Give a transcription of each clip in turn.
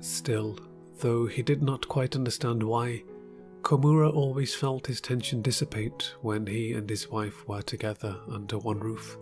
Still, though he did not quite understand why, Komura always felt his tension dissipate when he and his wife were together under one roof.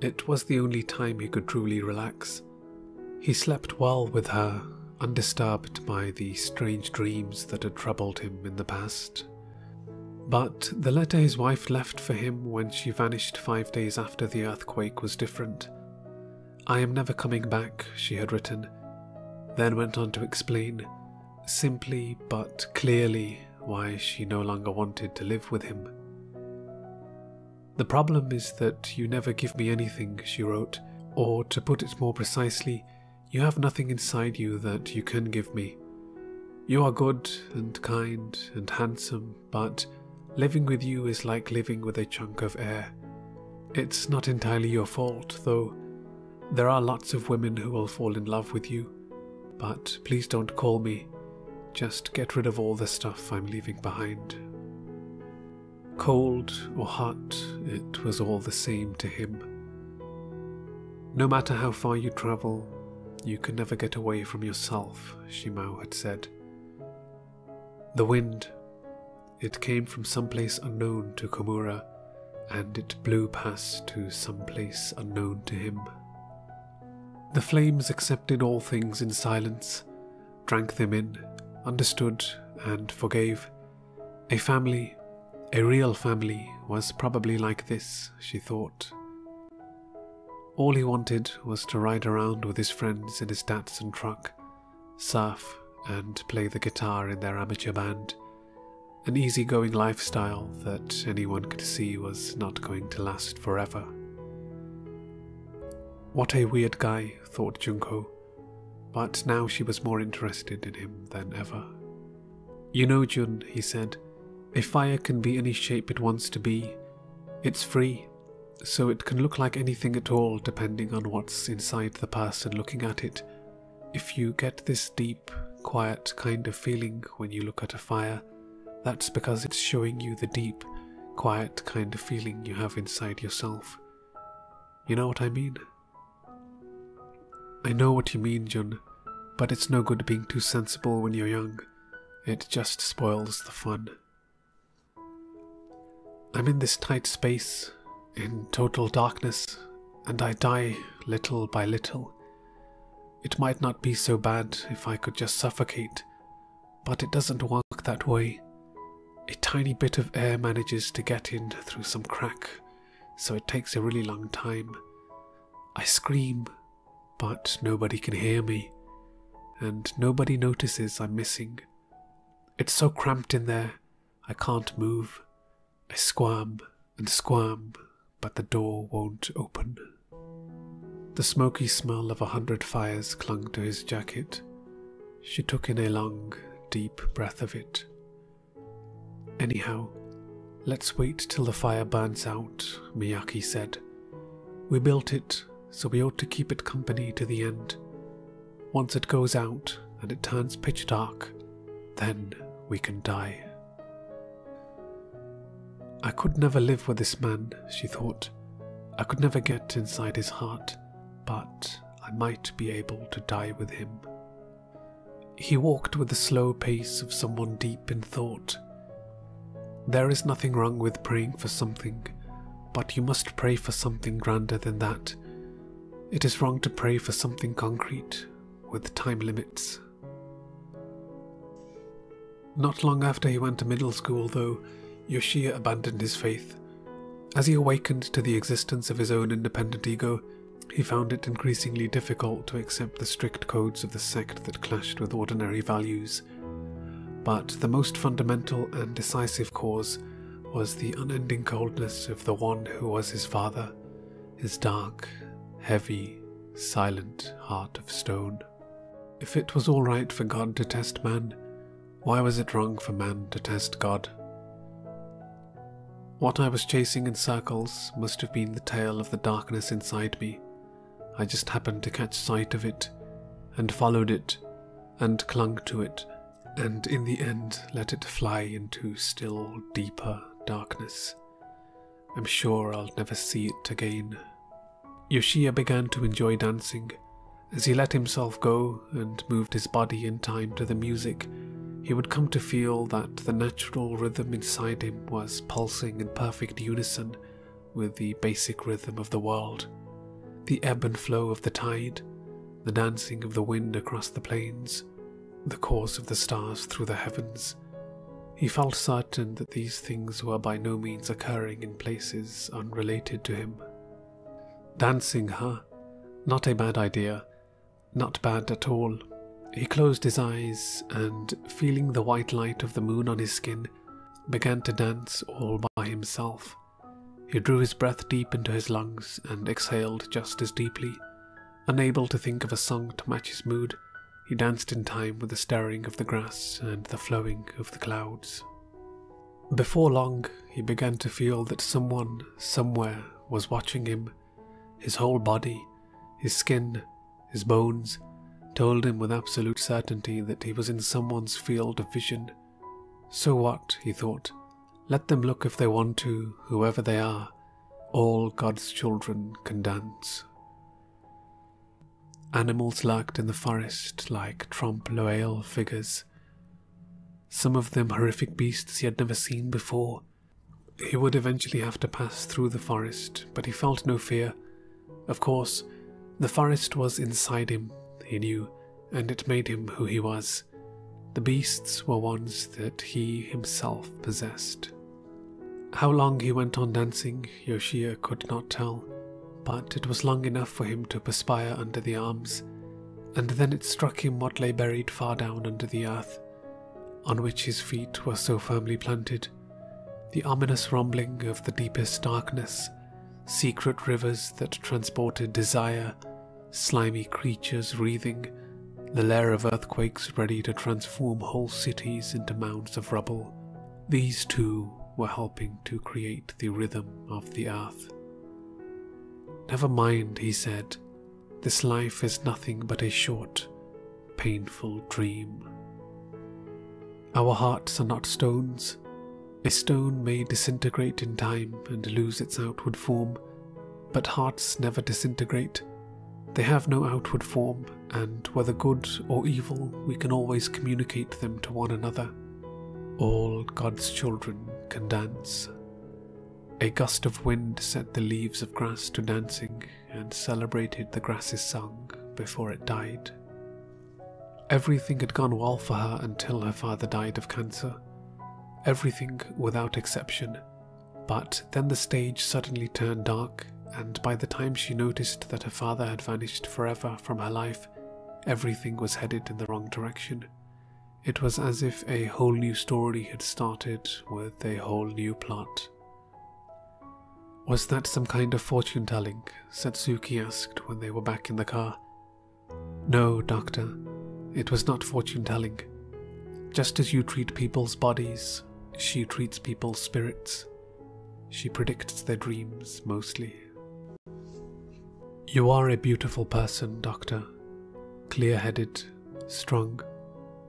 It was the only time he could truly relax. He slept well with her, undisturbed by the strange dreams that had troubled him in the past. But the letter his wife left for him when she vanished five days after the earthquake was different. I am never coming back, she had written, then went on to explain, simply but clearly, why she no longer wanted to live with him. The problem is that you never give me anything, she wrote, or to put it more precisely, you have nothing inside you that you can give me. You are good and kind and handsome, but living with you is like living with a chunk of air. It's not entirely your fault, though. There are lots of women who will fall in love with you, but please don't call me. Just get rid of all the stuff I'm leaving behind. Cold or hot, it was all the same to him. No matter how far you travel, you can never get away from yourself, Shimao had said. The wind, it came from some place unknown to Komura, and it blew past to some place unknown to him. The flames accepted all things in silence, drank them in, understood, and forgave. A family, a real family, was probably like this, she thought. All he wanted was to ride around with his friends in his Datsun truck, surf, and play the guitar in their amateur band. An easygoing lifestyle that anyone could see was not going to last forever. What a weird guy, thought Junko, but now she was more interested in him than ever. You know, Jun, he said, a fire can be any shape it wants to be. It's free, so it can look like anything at all depending on what's inside the person looking at it. If you get this deep, quiet kind of feeling when you look at a fire, that's because it's showing you the deep, quiet kind of feeling you have inside yourself. You know what I mean? I know what you mean, Jun, but it's no good being too sensible when you're young. It just spoils the fun. I'm in this tight space, in total darkness, and I die little by little. It might not be so bad if I could just suffocate, but it doesn't work that way. A tiny bit of air manages to get in through some crack, so it takes a really long time. I scream but nobody can hear me, and nobody notices I'm missing. It's so cramped in there, I can't move. I squirm and squirm, but the door won't open. The smoky smell of a hundred fires clung to his jacket. She took in a long, deep breath of it. Anyhow, let's wait till the fire burns out, Miyake said. We built it so we ought to keep it company to the end. Once it goes out and it turns pitch dark, then we can die. I could never live with this man, she thought. I could never get inside his heart, but I might be able to die with him. He walked with the slow pace of someone deep in thought. There is nothing wrong with praying for something, but you must pray for something grander than that it is wrong to pray for something concrete with time limits. Not long after he went to middle school, though, Yoshiya abandoned his faith. As he awakened to the existence of his own independent ego, he found it increasingly difficult to accept the strict codes of the sect that clashed with ordinary values. But the most fundamental and decisive cause was the unending coldness of the one who was his father, his dark heavy, silent heart of stone. If it was all right for God to test man, why was it wrong for man to test God? What I was chasing in circles must have been the tail of the darkness inside me. I just happened to catch sight of it, and followed it, and clung to it, and in the end let it fly into still deeper darkness. I'm sure I'll never see it again. Yoshiya began to enjoy dancing, As he let himself go and moved his body in time to the music, he would come to feel that the natural rhythm inside him was pulsing in perfect unison with the basic rhythm of the world. The ebb and flow of the tide, the dancing of the wind across the plains, the course of the stars through the heavens. He felt certain that these things were by no means occurring in places unrelated to him. Dancing, huh? Not a bad idea. Not bad at all. He closed his eyes and, feeling the white light of the moon on his skin, began to dance all by himself. He drew his breath deep into his lungs and exhaled just as deeply. Unable to think of a song to match his mood, he danced in time with the stirring of the grass and the flowing of the clouds. Before long, he began to feel that someone, somewhere, was watching him. His whole body, his skin, his bones, told him with absolute certainty that he was in someone's field of vision. So what, he thought, let them look if they want to, whoever they are. All God's children can dance. Animals lurked in the forest like Trompe l'oeil figures. Some of them horrific beasts he had never seen before. He would eventually have to pass through the forest, but he felt no fear. Of course, the forest was inside him, he knew, and it made him who he was. The beasts were ones that he himself possessed. How long he went on dancing, Yoshiya could not tell, but it was long enough for him to perspire under the arms, and then it struck him what lay buried far down under the earth, on which his feet were so firmly planted. The ominous rumbling of the deepest darkness, secret rivers that transported desire, slimy creatures wreathing, the lair of earthquakes ready to transform whole cities into mounds of rubble. These too were helping to create the rhythm of the earth. Never mind, he said, this life is nothing but a short, painful dream. Our hearts are not stones. A stone may disintegrate in time and lose its outward form, but hearts never disintegrate. They have no outward form, and whether good or evil, we can always communicate them to one another. All God's children can dance. A gust of wind set the leaves of grass to dancing and celebrated the grass's song before it died. Everything had gone well for her until her father died of cancer. Everything without exception. But then the stage suddenly turned dark and by the time she noticed that her father had vanished forever from her life, everything was headed in the wrong direction. It was as if a whole new story had started with a whole new plot. Was that some kind of fortune telling? Satsuki asked when they were back in the car. No, Doctor, it was not fortune telling. Just as you treat people's bodies, she treats people's spirits. She predicts their dreams mostly. You are a beautiful person, Doctor. Clear headed, strong,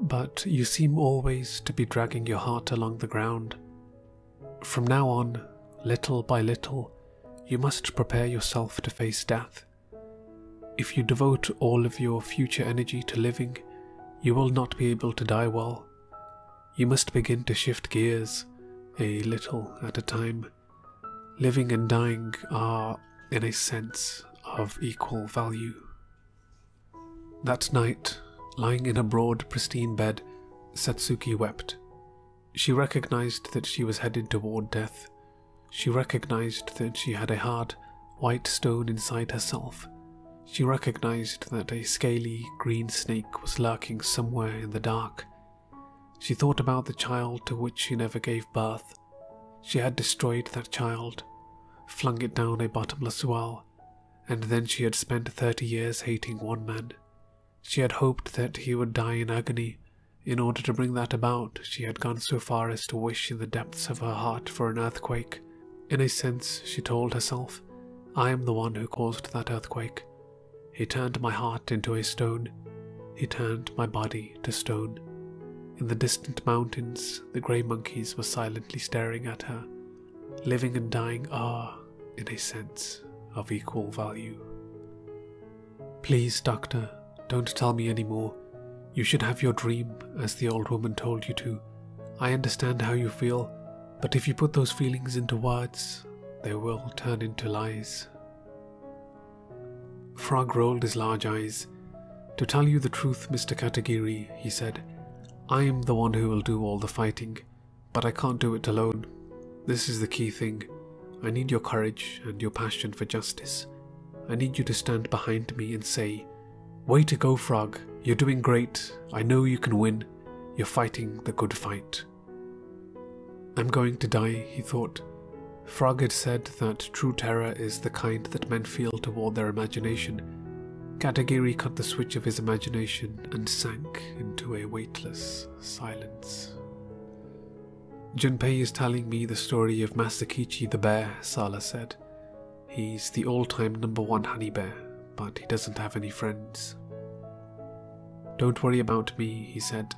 but you seem always to be dragging your heart along the ground. From now on, little by little, you must prepare yourself to face death. If you devote all of your future energy to living, you will not be able to die well. You must begin to shift gears, a little at a time. Living and dying are, in a sense, of equal value. That night, lying in a broad, pristine bed, Satsuki wept. She recognized that she was headed toward death. She recognized that she had a hard, white stone inside herself. She recognized that a scaly, green snake was lurking somewhere in the dark. She thought about the child to which she never gave birth. She had destroyed that child, flung it down a bottomless well, and then she had spent thirty years hating one man. She had hoped that he would die in agony. In order to bring that about, she had gone so far as to wish in the depths of her heart for an earthquake. In a sense, she told herself, I am the one who caused that earthquake. He turned my heart into a stone. He turned my body to stone. In the distant mountains, the grey monkeys were silently staring at her. Living and dying are, in a sense, of equal value. Please, Doctor, don't tell me any more. You should have your dream, as the old woman told you to. I understand how you feel, but if you put those feelings into words, they will turn into lies. Frog rolled his large eyes. To tell you the truth, Mr. Katagiri, he said, I am the one who will do all the fighting, but I can't do it alone. This is the key thing. I need your courage and your passion for justice. I need you to stand behind me and say, Way to go, Frog. You're doing great. I know you can win. You're fighting the good fight. I'm going to die, he thought. Frog had said that true terror is the kind that men feel toward their imagination. Katagiri cut the switch of his imagination and sank into a weightless silence. Junpei is telling me the story of Masakichi the bear, Sala said. He's the all-time number one honey bear, but he doesn't have any friends. Don't worry about me, he said.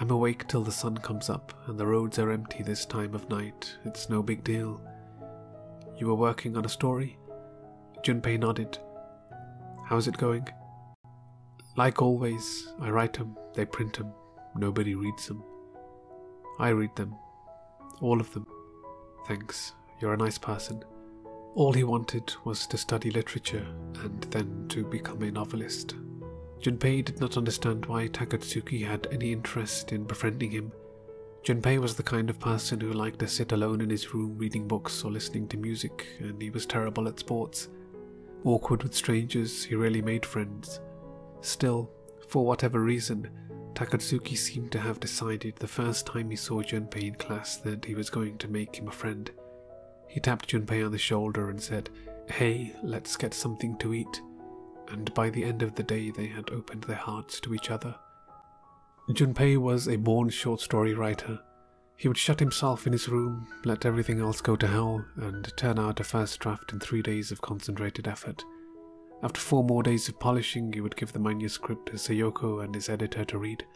I'm awake till the sun comes up, and the roads are empty this time of night. It's no big deal. You were working on a story? Junpei nodded. How's it going? Like always, I write them, they print them, nobody reads them. I read them. All of them. Thanks, you're a nice person. All he wanted was to study literature and then to become a novelist. Junpei did not understand why Takatsuki had any interest in befriending him. Junpei was the kind of person who liked to sit alone in his room reading books or listening to music, and he was terrible at sports. Awkward with strangers, he rarely made friends. Still, for whatever reason, Takatsuki seemed to have decided the first time he saw Junpei in class that he was going to make him a friend. He tapped Junpei on the shoulder and said, Hey, let's get something to eat and by the end of the day they had opened their hearts to each other. Junpei was a born short story writer. He would shut himself in his room, let everything else go to hell, and turn out a first draft in three days of concentrated effort. After four more days of polishing, he would give the manuscript to Sayoko and his editor to read,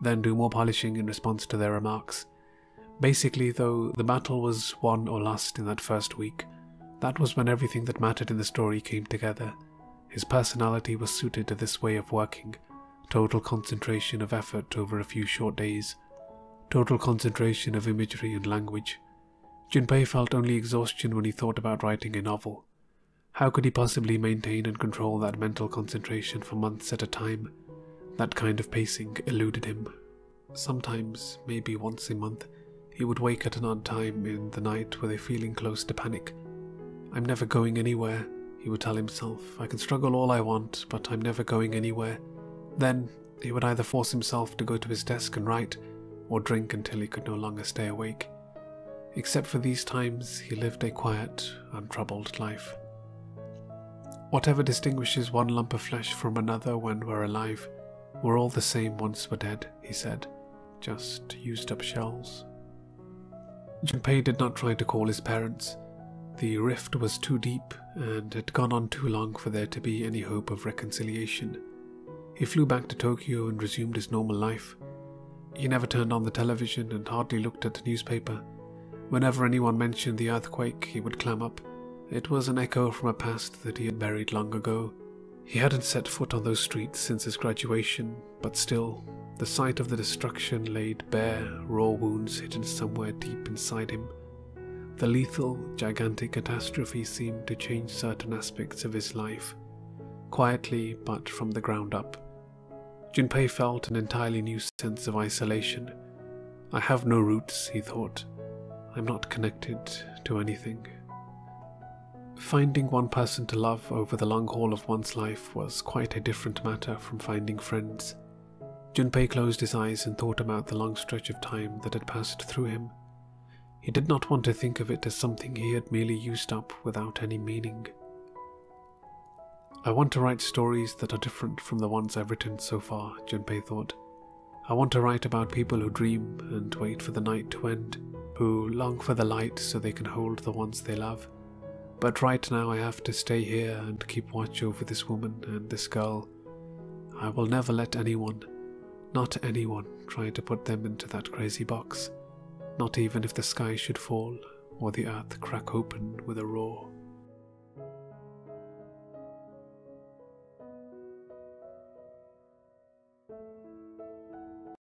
then do more polishing in response to their remarks. Basically, though, the battle was won or lost in that first week. That was when everything that mattered in the story came together. His personality was suited to this way of working total concentration of effort over a few short days, total concentration of imagery and language. Junpei felt only exhaustion when he thought about writing a novel. How could he possibly maintain and control that mental concentration for months at a time? That kind of pacing eluded him. Sometimes, maybe once a month, he would wake at an odd time in the night with a feeling close to panic. I'm never going anywhere, he would tell himself. I can struggle all I want, but I'm never going anywhere. Then he would either force himself to go to his desk and write, or drink until he could no longer stay awake. Except for these times, he lived a quiet, untroubled life. Whatever distinguishes one lump of flesh from another when we're alive, we're all the same once we're dead, he said, just used up shells. Junpei did not try to call his parents. The rift was too deep and had gone on too long for there to be any hope of reconciliation. He flew back to Tokyo and resumed his normal life. He never turned on the television and hardly looked at the newspaper. Whenever anyone mentioned the earthquake, he would clam up. It was an echo from a past that he had buried long ago. He hadn't set foot on those streets since his graduation, but still, the sight of the destruction laid bare, raw wounds hidden somewhere deep inside him. The lethal, gigantic catastrophe seemed to change certain aspects of his life, quietly but from the ground up. Junpei felt an entirely new sense of isolation. I have no roots, he thought. I'm not connected to anything. Finding one person to love over the long haul of one's life was quite a different matter from finding friends. Junpei closed his eyes and thought about the long stretch of time that had passed through him. He did not want to think of it as something he had merely used up without any meaning. I want to write stories that are different from the ones I've written so far, Junpei thought. I want to write about people who dream and wait for the night to end, who long for the light so they can hold the ones they love. But right now I have to stay here and keep watch over this woman and this girl. I will never let anyone, not anyone, try to put them into that crazy box not even if the sky should fall or the earth crack open with a roar.